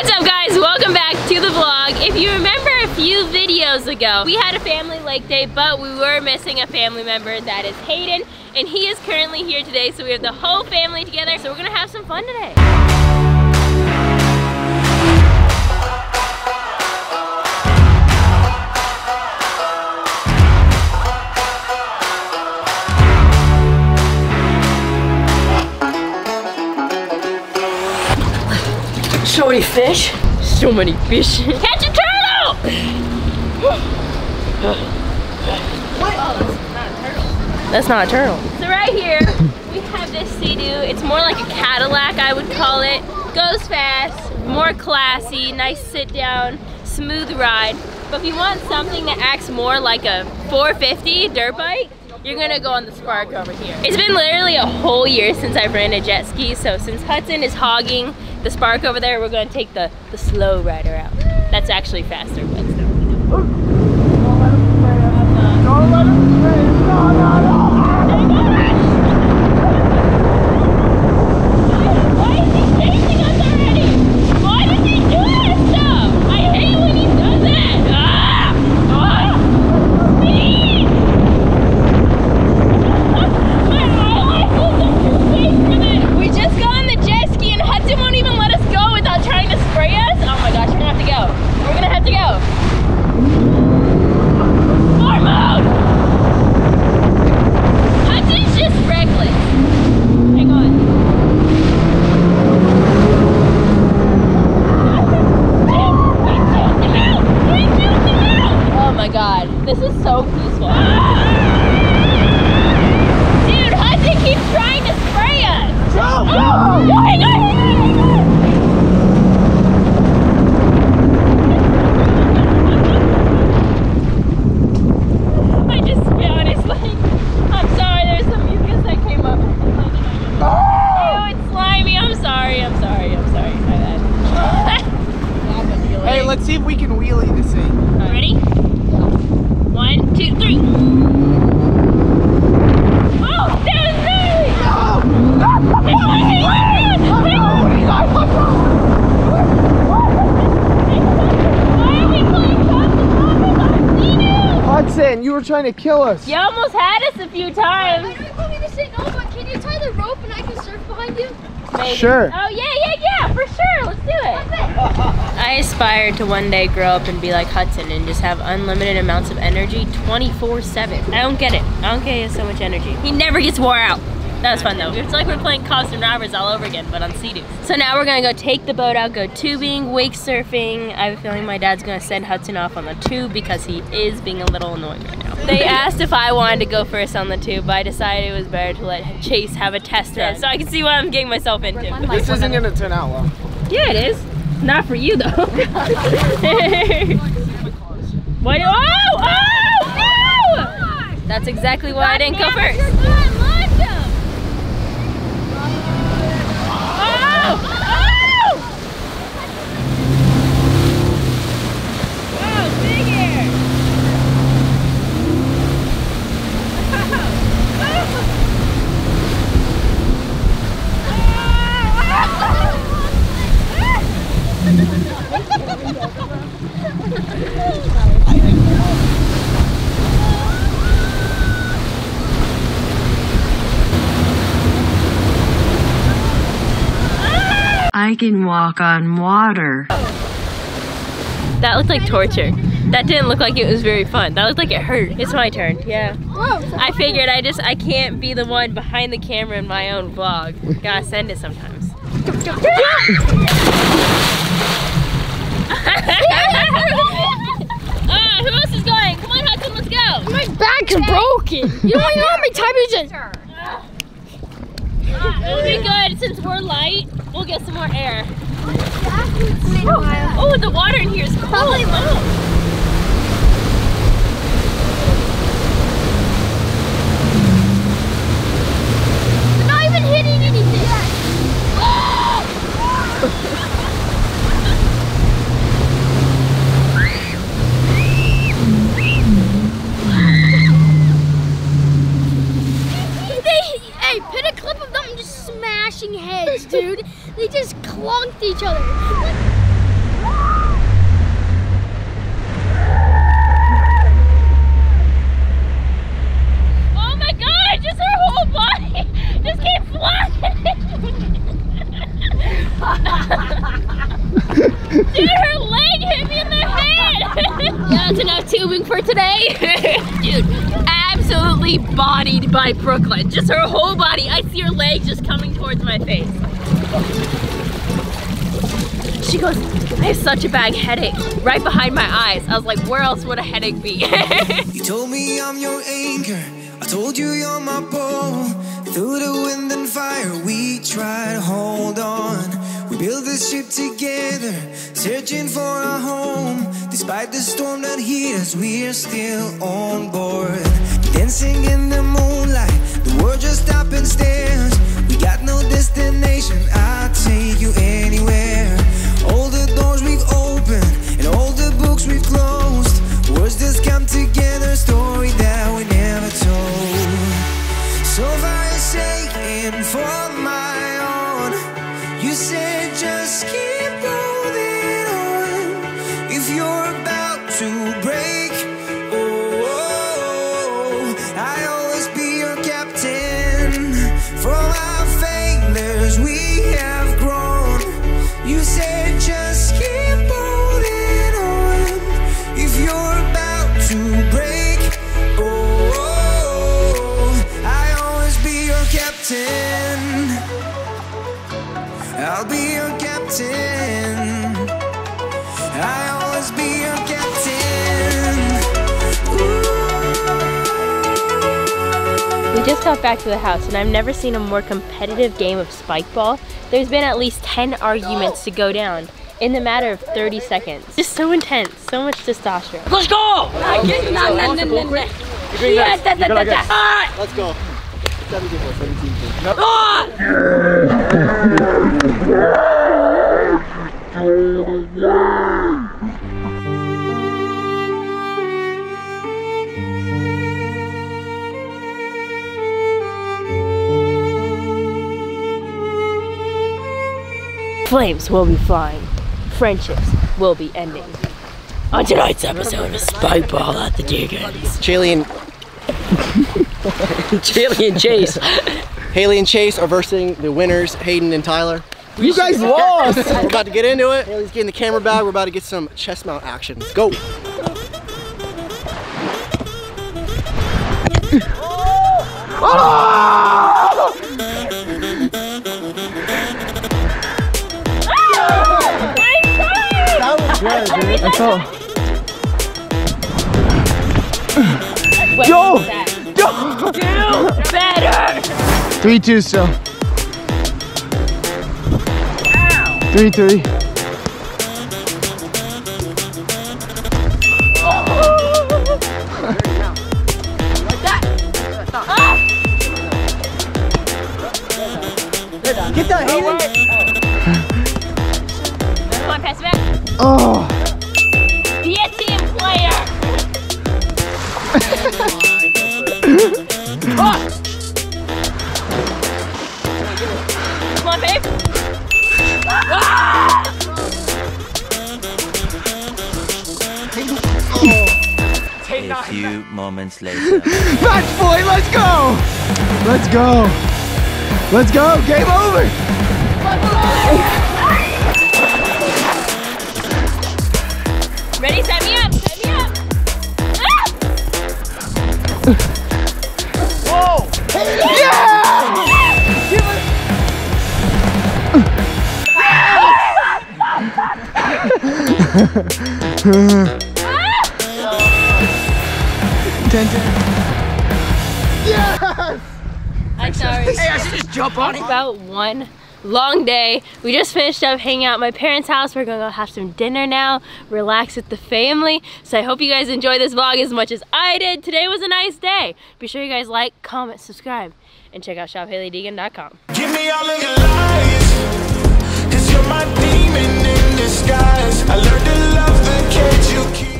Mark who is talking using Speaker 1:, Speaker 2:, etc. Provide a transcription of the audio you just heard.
Speaker 1: What's up guys? Welcome back to the vlog. If you remember a few videos ago, we had a family lake day, but we were missing a family member. That is Haiden, and he is currently here today, so we have the whole family together. So we're gonna have some fun today.
Speaker 2: Many fish.
Speaker 1: So many fish. Catch oh, a turtle! That's not a turtle. So right here, we have this Sea-Doo. It's more like a Cadillac, I would call it. Goes fast, more classy, nice sit down, smooth ride. But if you want something that acts more like a 450 dirt bike, you're gonna go on the Spark over here. It's been literally a whole year since I've ran a jet ski, so since Hudson is hogging the Spark over there, we're gonna take the, the slow rider out. That's actually faster, but still.
Speaker 2: Don't let him spray. No, no, no.
Speaker 1: Why is he chasing us already? Why does he do that stuff? I hate when he does it. Ah! Ah! Please! My eyelids will just wait for this. We just got on the jet ski and Hudson won't even let us go without trying to spray us. Oh my gosh, we're gonna have to go. We're gonna have to go. More mode! Hudson's just reckless. Hang on. Oh my god, this is so peaceful. Dude, Hudson keeps trying to spray us.
Speaker 2: Go,
Speaker 1: Oh,
Speaker 2: go.
Speaker 1: on, hang on, hang on. I just spit on his leg. I'm sorry, there's some mucus that came up. Ew, it's slimy. I'm sorry, I'm sorry, I'm sorry. My bad.
Speaker 2: Hey, let's see if we can wheelie this thing.
Speaker 1: Ready? One, two, three. Oh, that was gnarly! Hang on, hang on, hang on. Why are we playing top to top with our Sea-Doo?
Speaker 2: Hudson, you were trying to kill us.
Speaker 1: You almost had us a few times.
Speaker 3: I know you told me to say no, but can you tie the rope and I can surf behind you?
Speaker 1: Maybe.
Speaker 2: Sure.
Speaker 1: Oh yeah, yeah, yeah, for sure. Let's do it. I aspire to one day grow up and be like Hudson and just have unlimited amounts of energy 24/7. I don't get it. I don't get he has so much energy. He never gets wore out. That was fun though. It's like we're playing Cops and Robbers all over again, but on Sea-Doo. So now we're gonna go take the boat out, go tubing, wake surfing. I have a feeling my dad's gonna send Hudson off on the tube because he is being a little annoying right now. They asked if I wanted to go first on the tube, but I decided it was better to let Chase have a test run so I can see what I'm getting myself into.
Speaker 2: This isn't gonna turn out well.
Speaker 1: Yeah, it is. Not for you though. what? Oh! Oh! oh! No! That's exactly why I didn't go first. Oh! Oh! Wow, big air.
Speaker 4: I can walk on water.
Speaker 1: That looked like torture. That didn't look like it was very fun. That looked like it hurt. It's my turn. Yeah. I figured I just I can't be the one behind the camera in my own vlog. Gotta send it sometimes. Ah, who else is going? Come on, Hudson, let's go.
Speaker 3: My back's broken. You don't even know how many times you just.
Speaker 1: It'll be good since we're light. We'll get some more air. Oh, the water in here is cold.
Speaker 3: smashing heads, dude. they just clunked each other. oh my god, just her whole body just came flying.
Speaker 1: dude, her leg hit me in the head. yeah, that's enough tubing for today. dude, absolutely bodied by Brooklyn. Just her whole body. I see her legs just coming towards my face. She goes, I have such a bad headache right behind my eyes. I was like, where else would a headache be?
Speaker 5: You told me I'm your anchor. I told you you're my bow. Through the wind and fire, we try to hold on. We built this ship together, searching for a home. Despite the storm that hit us, we're still on board. Dancing in the moonlight, the world just stopped and stares. We got no destination, We just
Speaker 1: got back to the house and I've never seen a more competitive game of spike ball. There's been at least 10 arguments to go down in the matter of 30 seconds. Just so intense, so much testosterone. Let's go!
Speaker 2: Let's go. 17
Speaker 1: Flames will be flying. Friendships will be ending. On tonight's episode of Spikeball at the Deegans.
Speaker 2: Chaley and
Speaker 1: Chaley and Chase.
Speaker 2: Hailie and Chase are versing the winners, Haiden and Tyler. You guys lost! We're about to get into it. Hailie's getting the camera bag. We're about to get some chest mount action. Let's go. Oh!
Speaker 1: Let's
Speaker 2: go.
Speaker 1: Yo! Yo! Do better!
Speaker 6: Three two still. Three three.
Speaker 2: Get that, Hailie!
Speaker 1: Come on, pass it back.
Speaker 6: Oh.
Speaker 1: Come on, babe.
Speaker 7: A few moments later.
Speaker 6: Match point, let's go! Let's go! Let's go! Game over!
Speaker 1: Ready? Set me. Set
Speaker 6: Ten, ten. Yes!
Speaker 1: I'm sorry. Hey, I should just jump on it. About one long day. We just finished up hanging out at my parents' house. We're gonna go have some dinner now, relax with the family. So I hope you guys enjoyed this vlog as much as I did. Today was a nice day. Be sure you guys like, comment, subscribe, and check out shophailiedeegan.com.
Speaker 5: Give me all of your lies, cause you're my demon in disguise. I learned to love the cage you keep.